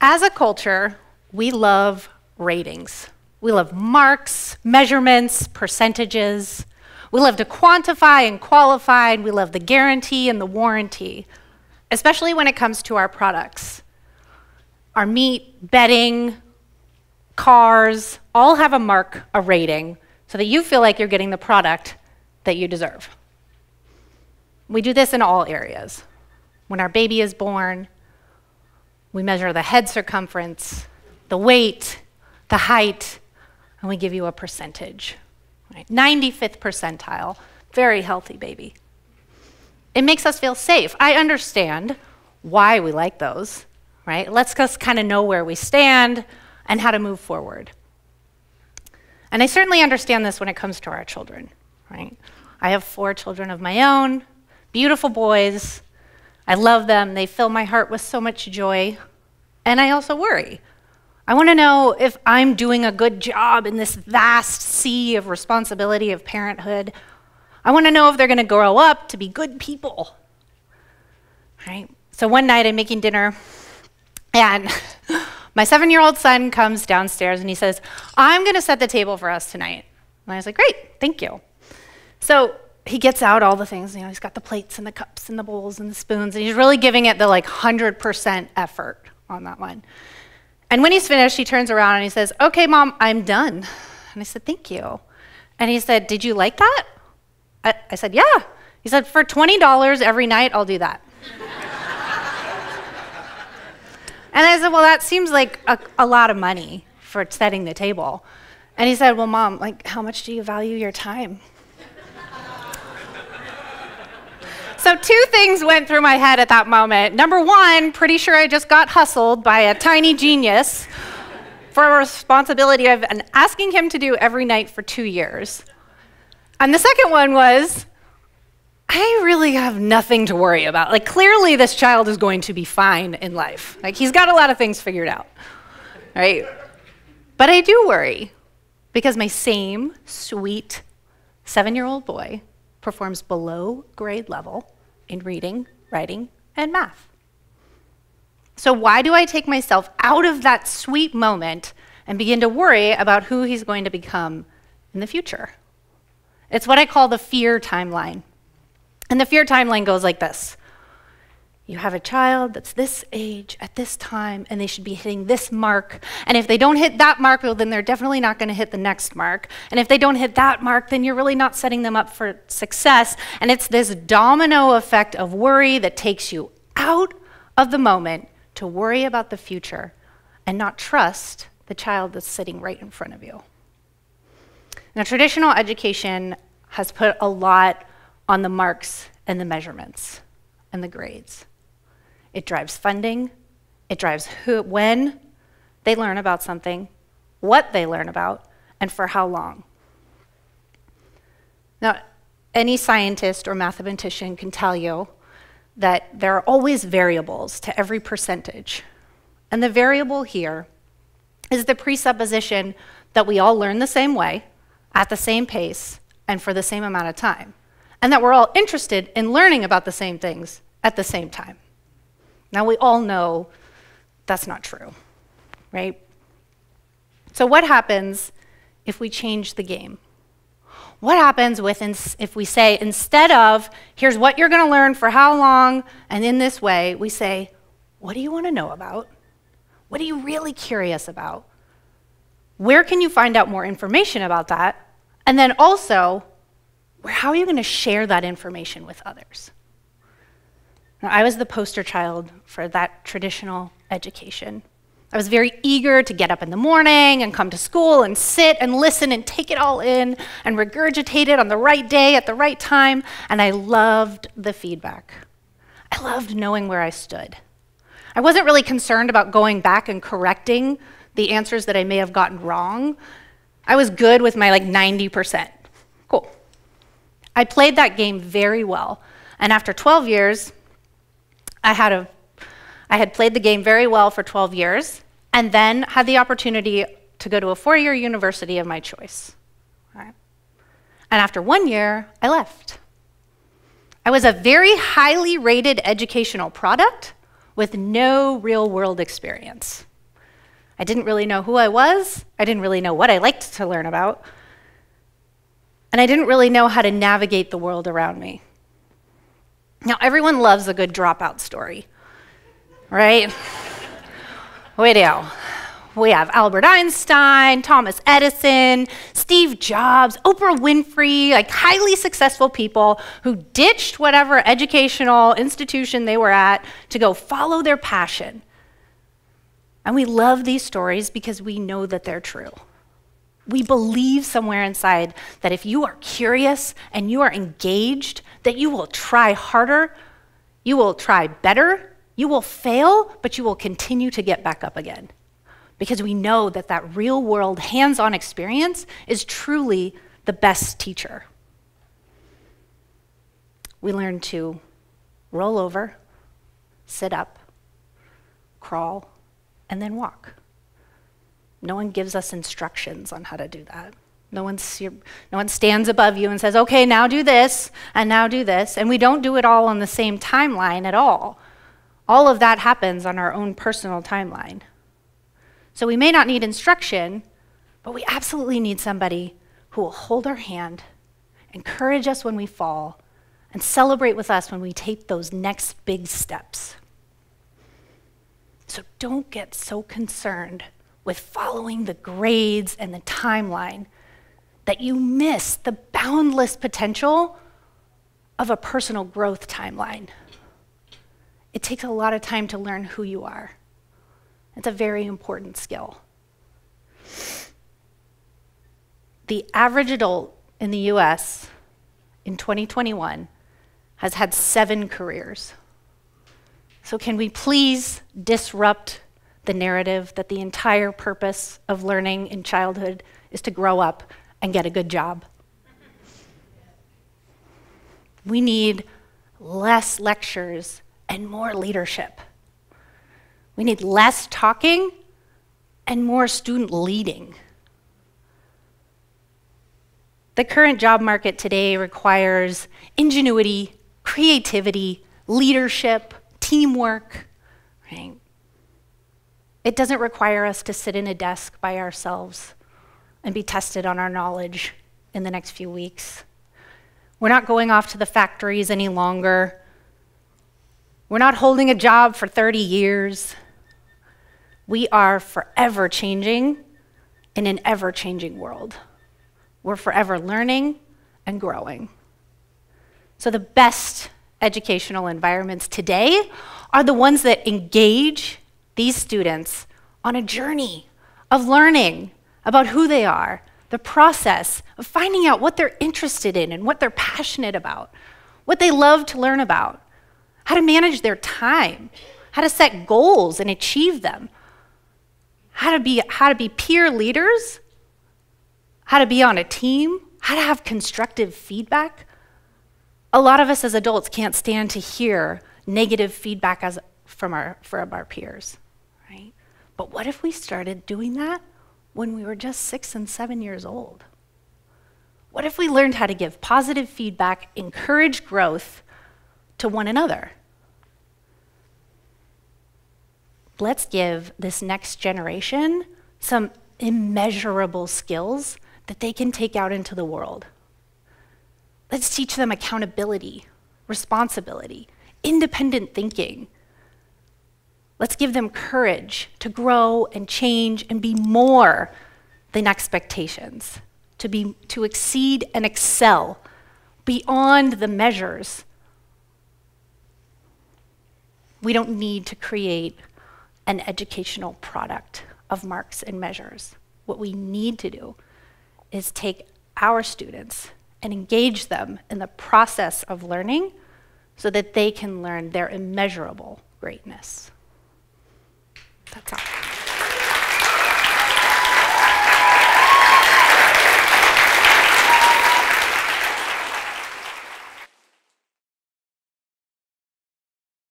As a culture, we love ratings. We love marks, measurements, percentages. We love to quantify and qualify, and we love the guarantee and the warranty, especially when it comes to our products. Our meat, bedding, cars all have a mark, a rating, so that you feel like you're getting the product that you deserve. We do this in all areas. When our baby is born, we measure the head circumference, the weight, the height, and we give you a percentage. Right? 95th percentile, very healthy baby. It makes us feel safe. I understand why we like those, right? It lets us kind of know where we stand and how to move forward. And I certainly understand this when it comes to our children, right? I have four children of my own, beautiful boys. I love them. They fill my heart with so much joy. And I also worry. I want to know if I'm doing a good job in this vast sea of responsibility of parenthood. I want to know if they're going to grow up to be good people. Right? So one night I'm making dinner, and my seven year old son comes downstairs and he says, I'm going to set the table for us tonight. And I was like, Great, thank you. So he gets out all the things, you know, he's got the plates and the cups and the bowls and the spoons, and he's really giving it the like 100% effort on that one. And when he's finished, he turns around and he says, Okay, mom, I'm done. And I said, Thank you. And he said, Did you like that? I, I said, Yeah. He said, For $20 every night, I'll do that. and I said, Well, that seems like a, a lot of money for setting the table. And he said, Well, mom, like, how much do you value your time? So, two things went through my head at that moment. Number one, pretty sure I just got hustled by a tiny genius for a responsibility I've been asking him to do every night for two years. And the second one was, I really have nothing to worry about. Like, clearly, this child is going to be fine in life. Like, he's got a lot of things figured out, right? But I do worry because my same sweet seven year old boy performs below grade level in reading, writing, and math. So, why do I take myself out of that sweet moment and begin to worry about who he's going to become in the future? It's what I call the fear timeline. And the fear timeline goes like this you have a child that's this age at this time, and they should be hitting this mark. And if they don't hit that mark, well, then they're definitely not going to hit the next mark. And if they don't hit that mark, then you're really not setting them up for success. And it's this domino effect of worry that takes you out of the moment to worry about the future and not trust the child that's sitting right in front of you. Now, traditional education has put a lot on the marks and the measurements and the grades. It drives funding. It drives who, when they learn about something, what they learn about, and for how long. Now, any scientist or mathematician can tell you that there are always variables to every percentage. And the variable here is the presupposition that we all learn the same way, at the same pace, and for the same amount of time. And that we're all interested in learning about the same things at the same time. Now, we all know that's not true, right? So, what happens if we change the game? What happens with if we say, instead of, here's what you're going to learn for how long, and in this way, we say, what do you want to know about? What are you really curious about? Where can you find out more information about that? And then also, how are you going to share that information with others? Now, I was the poster child for that traditional education. I was very eager to get up in the morning and come to school and sit and listen and take it all in and regurgitate it on the right day at the right time, and I loved the feedback. I loved knowing where I stood. I wasn't really concerned about going back and correcting the answers that I may have gotten wrong. I was good with my like 90%. Cool. I played that game very well, and after 12 years, I had, a, I had played the game very well for 12 years and then had the opportunity to go to a four year university of my choice. And after one year, I left. I was a very highly rated educational product with no real world experience. I didn't really know who I was, I didn't really know what I liked to learn about, and I didn't really know how to navigate the world around me. Now, everyone loves a good dropout story, right? we do. We have Albert Einstein, Thomas Edison, Steve Jobs, Oprah Winfrey, like highly successful people who ditched whatever educational institution they were at to go follow their passion. And we love these stories because we know that they're true. We believe somewhere inside that if you are curious and you are engaged, that you will try harder, you will try better, you will fail, but you will continue to get back up again because we know that that real world hands on experience is truly the best teacher. We learn to roll over, sit up, crawl, and then walk. No one gives us instructions on how to do that. No, one's, no one stands above you and says, okay, now do this, and now do this. And we don't do it all on the same timeline at all. All of that happens on our own personal timeline. So we may not need instruction, but we absolutely need somebody who will hold our hand, encourage us when we fall, and celebrate with us when we take those next big steps. So don't get so concerned with following the grades and the timeline that you miss the boundless potential of a personal growth timeline. It takes a lot of time to learn who you are. It's a very important skill. The average adult in the US in 2021 has had seven careers. So, can we please disrupt the narrative that the entire purpose of learning in childhood is to grow up and get a good job? We need less lectures and more leadership. We need less talking and more student leading. The current job market today requires ingenuity, creativity, leadership, teamwork, right? It doesn't require us to sit in a desk by ourselves and be tested on our knowledge in the next few weeks. We're not going off to the factories any longer. We're not holding a job for 30 years. We are forever changing in an ever changing world. We're forever learning and growing. So, the best educational environments today are the ones that engage these students on a journey of learning about who they are, the process of finding out what they're interested in and what they're passionate about, what they love to learn about, how to manage their time, how to set goals and achieve them, how to be, how to be peer leaders, how to be on a team, how to have constructive feedback. A lot of us as adults can't stand to hear negative feedback as, from, our, from our peers, right? But what if we started doing that when we were just six and seven years old? What if we learned how to give positive feedback, encourage growth to one another? let's give this next generation some immeasurable skills that they can take out into the world. Let's teach them accountability, responsibility, independent thinking. Let's give them courage to grow and change and be more than expectations, to, be, to exceed and excel beyond the measures. We don't need to create an educational product of marks and measures. What we need to do is take our students and engage them in the process of learning so that they can learn their immeasurable greatness. That's all.